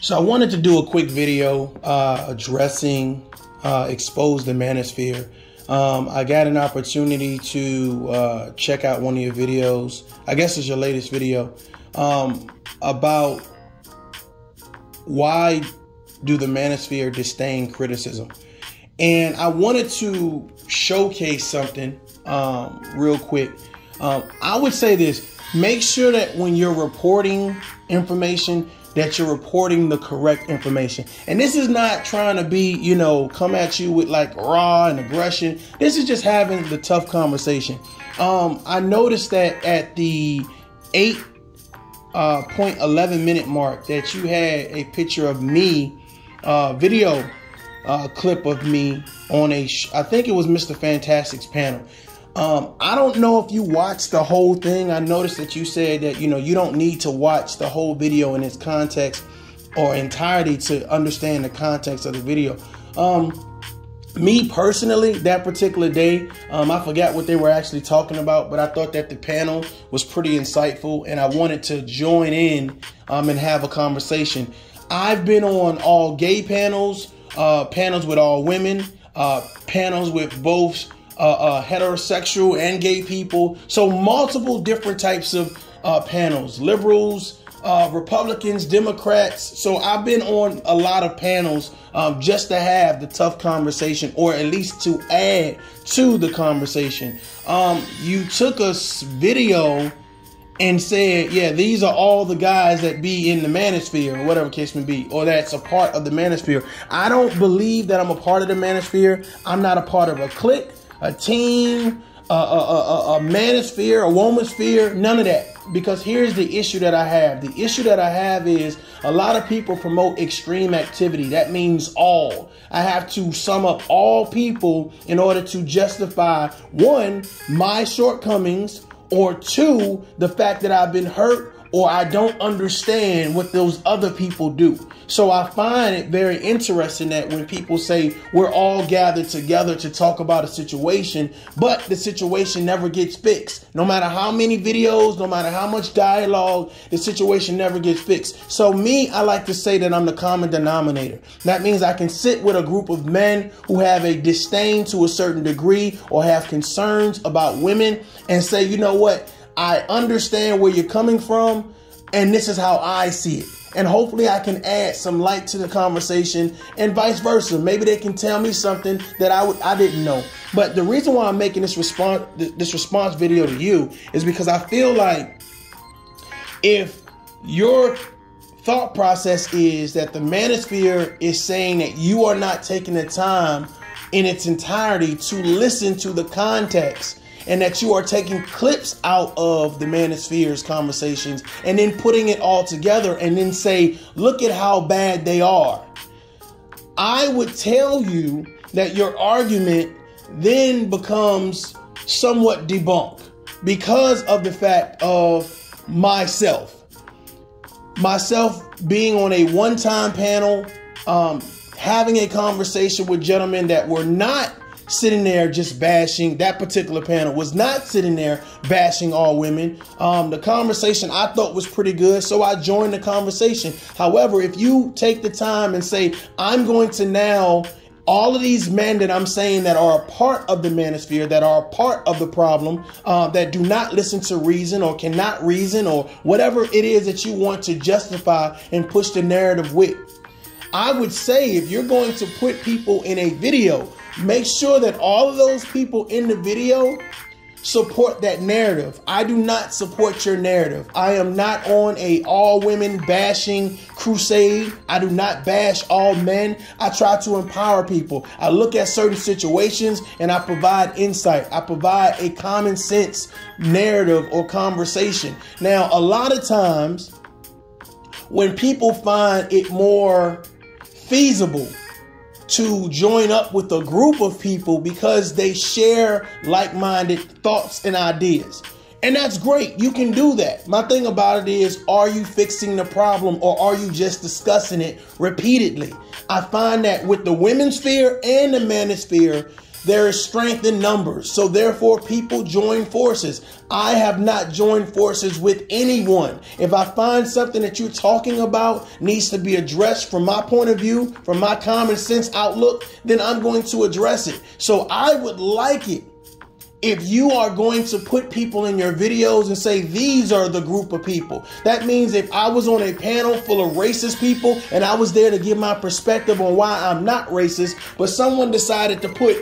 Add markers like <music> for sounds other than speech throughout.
So I wanted to do a quick video uh, addressing uh, expose the manosphere. Um, I got an opportunity to uh, check out one of your videos. I guess it's your latest video um, about why do the manosphere disdain criticism. And I wanted to showcase something um, real quick. Um, I would say this: make sure that when you're reporting information, that you're reporting the correct information. And this is not trying to be, you know, come at you with like raw and aggression. This is just having the tough conversation. Um, I noticed that at the eight uh, point eleven minute mark that you had a picture of me, uh, video uh, clip of me on a, sh- I think it was Mr. Fantastic's panel. Um, I don't know if you watched the whole thing. I noticed that you said that you know you don't need to watch the whole video in its context or entirety to understand the context of the video. Um, me personally, that particular day, um, I forgot what they were actually talking about, but I thought that the panel was pretty insightful, and I wanted to join in um, and have a conversation. I've been on all gay panels, uh, panels with all women, uh, panels with both uh, uh, heterosexual and gay people. So multiple different types of uh, panels, liberals, uh, Republicans, Democrats. So I've been on a lot of panels um, just to have the tough conversation, or at least to add to the conversation. Um, you took a video and said, yeah, these are all the guys that be in the manosphere, or whatever case may be, or that's a part of the manosphere. I don't believe that I'm a part of the manosphere. I'm not a part of a clique a team, a, a, a, a manosphere, a womansphere, none of that. Because here's the issue that I have. The issue that I have is a lot of people promote extreme activity. That means all. I have to sum up all people in order to justify one, my shortcomings, or two, the fact that I've been hurt or I don't understand what those other people do. So I find it very interesting that when people say we're all gathered together to talk about a situation, but the situation never gets fixed. No matter how many videos, no matter how much dialogue, the situation never gets fixed. So me, I like to say that I'm the common denominator. That means I can sit with a group of men who have a disdain to a certain degree or have concerns about women and say, you know what? I understand where you're coming from, and this is how I see it. And hopefully, I can add some light to the conversation, and vice versa. Maybe they can tell me something that I would I didn't know. But the reason why I'm making this response this response video to you is because I feel like if your thought process is that the manosphere is saying that you are not taking the time in its entirety to listen to the context and that you are taking clips out of the manosphere's conversations and then putting it all together and then say, look at how bad they are. I would tell you that your argument then becomes somewhat debunked because of the fact of myself. Myself being on a one time panel, um, having a conversation with gentlemen that were not sitting there just bashing that particular panel was not sitting there bashing all women um, the conversation i thought was pretty good so i joined the conversation however if you take the time and say i'm going to now all of these men that I'm saying that are a part of the manosphere, that are a part of the problem, uh, that do not listen to reason or cannot reason or whatever it is that you want to justify and push the narrative with. I would say if you're going to put people in a video Make sure that all of those people in the video support that narrative. I do not support your narrative. I am not on a all women bashing crusade. I do not bash all men. I try to empower people. I look at certain situations and I provide insight. I provide a common sense narrative or conversation. Now, a lot of times when people find it more feasible to join up with a group of people because they share like minded thoughts and ideas. And that's great. You can do that. My thing about it is, are you fixing the problem or are you just discussing it repeatedly? I find that with the women's sphere and the manosphere, there is strength in numbers. So therefore, people join forces. I have not joined forces with anyone. If I find something that you're talking about needs to be addressed from my point of view, from my common sense outlook, then I'm going to address it. So I would like it if you are going to put people in your videos and say these are the group of people, that means if I was on a panel full of racist people and I was there to give my perspective on why I'm not racist, but someone decided to put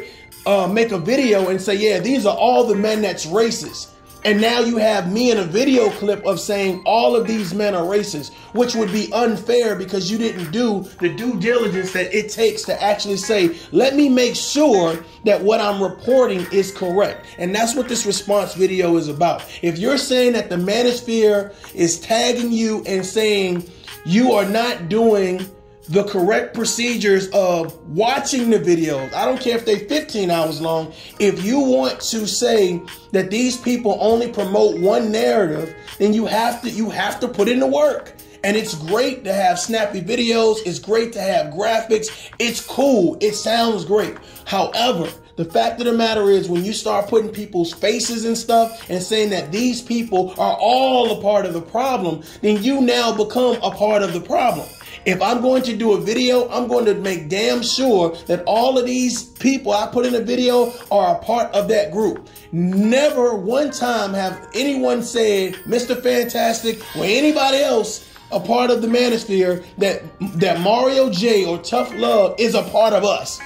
uh, make a video and say, yeah, these are all the men that's racist. And now you have me in a video clip of saying all of these men are racist, which would be unfair because you didn't do the due diligence that it takes to actually say, let me make sure that what I'm reporting is correct. And that's what this response video is about. If you're saying that the manosphere is tagging you and saying you are not doing the correct procedures of watching the videos. I don't care if they're 15 hours long. If you want to say that these people only promote one narrative, then you have to you have to put in the work. And it's great to have snappy videos. It's great to have graphics. It's cool. It sounds great. However, the fact of the matter is, when you start putting people's faces and stuff and saying that these people are all a part of the problem, then you now become a part of the problem. If I'm going to do a video, I'm going to make damn sure that all of these people I put in a video are a part of that group. Never one time have anyone said, Mr. Fantastic or anybody else a part of the manosphere that that Mario J or Tough Love is a part of us.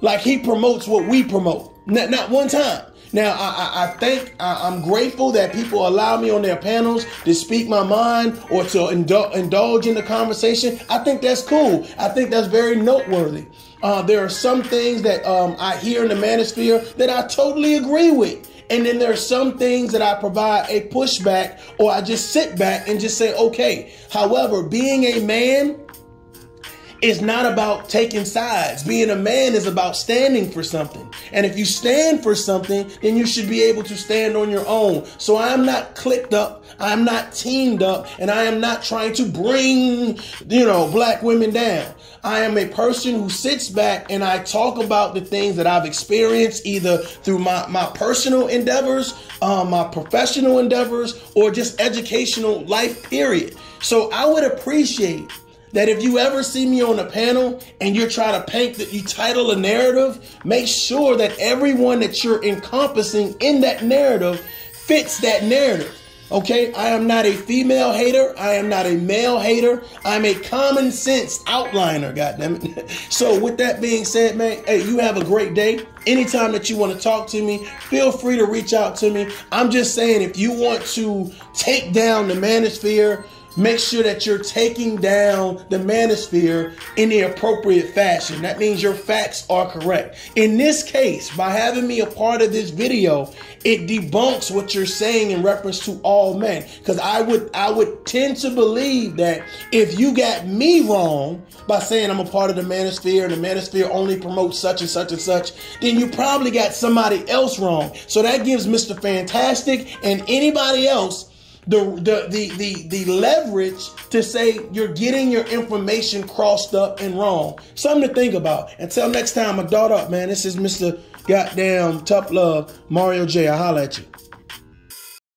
Like he promotes what we promote. Not, not one time. Now, I, I, I think I, am grateful that people allow me on their panels to speak my mind or to indul- indulge in the conversation. I think that's cool. I think that's very noteworthy. Uh, there are some things that um, I hear in the manosphere that I totally agree with. And then there are some things that I provide a pushback or I just sit back and just say, okay. However, being a man, is not about taking sides. Being a man is about standing for something. And if you stand for something, then you should be able to stand on your own. So I am not clicked up, I'm not teamed up, and I am not trying to bring, you know, black women down. I am a person who sits back and I talk about the things that I've experienced either through my, my personal endeavors, uh, my professional endeavors, or just educational life period. So I would appreciate that if you ever see me on a panel and you're trying to paint that you title a narrative, make sure that everyone that you're encompassing in that narrative fits that narrative. Okay, I am not a female hater. I am not a male hater. I'm a common sense outliner, goddammit. <laughs> so, with that being said, man, hey, you have a great day. Anytime that you want to talk to me, feel free to reach out to me. I'm just saying, if you want to take down the manosphere, make sure that you're taking down the manosphere in the appropriate fashion. That means your facts are correct. In this case, by having me a part of this video, it debunks what you're saying in reference to all men. Because I would I would tend to believe that if you got me wrong by saying I'm a part of the manosphere and the manosphere only promotes such and such and such, then you probably got somebody else wrong. So that gives Mr. Fantastic and anybody else the, the, the, the, the leverage to say you're getting your information crossed up and wrong. Something to think about. Until next time, my daughter up, man. This is Mr. Goddamn Tough Love, Mario J. I holla at you.